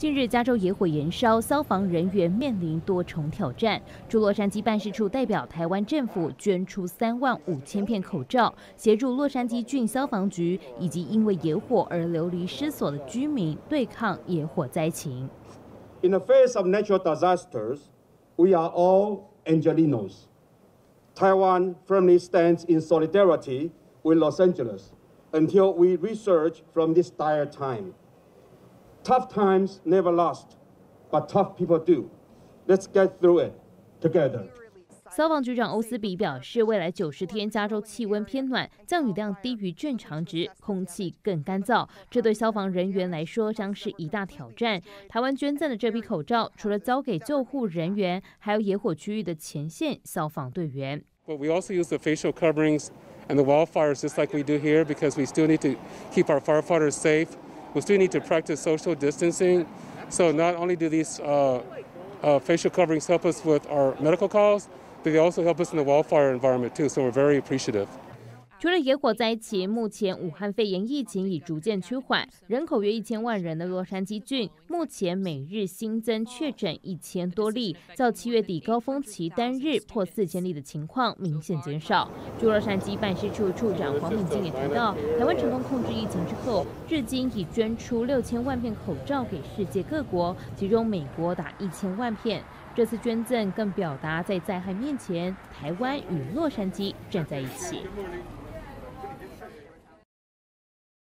近日，加州野火延烧，消防人员面临多重挑战。驻洛杉矶办事处代表台湾政府捐出三万五千片口罩，协助洛杉矶郡消防局以及因为野火而流离失所的居民对抗野火灾情。In the face of natural disasters, we are all Angelinos. Taiwan firmly stands in solidarity with Los Angeles until we research from this dire time. Tough times never last, but tough people do. Let's get through it together. 消防局长欧斯比表示，未来九十天加州气温偏暖，降雨量低于正常值，空气更干燥，这对消防人员来说将是一大挑战。台湾捐赠的这批口罩，除了交给救护人员，还有野火区域的前线消防队员。But we also use the facial coverings and the wildfires just like we do here because we still need to keep our firefighters safe. We still need to practice social distancing. So not only do these uh, uh, facial coverings help us with our medical calls, but they also help us in the wildfire environment too. So we're very appreciative. 除了野火灾情，目前武汉肺炎疫情已逐渐趋缓。人口约一千万人的洛杉矶郡，目前每日新增确诊一千多例，较七月底高峰期单日破四千例的情况明显减少。驻洛杉矶办事处处长黄敏金也提到，台湾成功控制疫情之后，至今已捐出六千万片口罩给世界各国，其中美国达一千万片。这次捐赠更表达在灾害面前，台湾与洛杉矶站在一起。